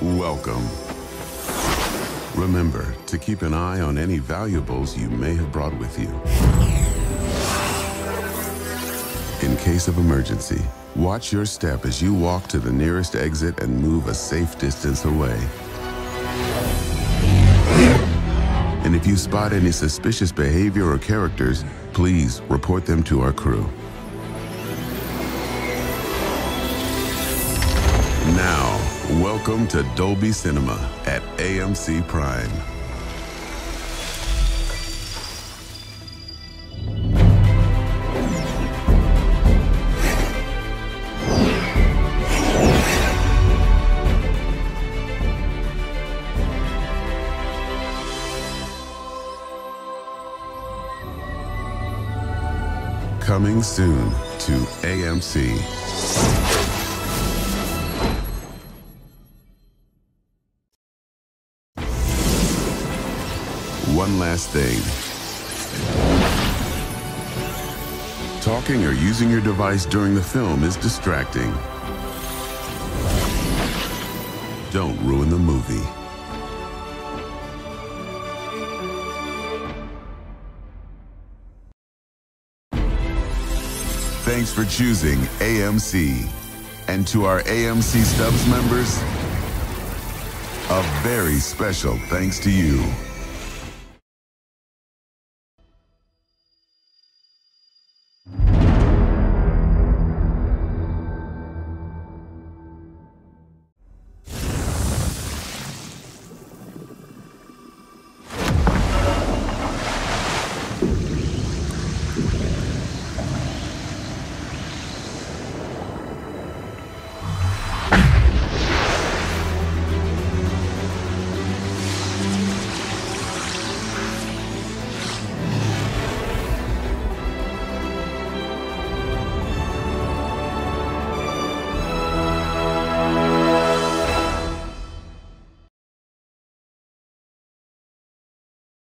welcome. Remember to keep an eye on any valuables you may have brought with you. In case of emergency, watch your step as you walk to the nearest exit and move a safe distance away. And if you spot any suspicious behavior or characters, please report them to our crew. Now, welcome to Dolby Cinema at AMC Prime. Coming soon to AMC. One last thing. Talking or using your device during the film is distracting. Don't ruin the movie. Thanks for choosing AMC. And to our AMC Stubs members, a very special thanks to you.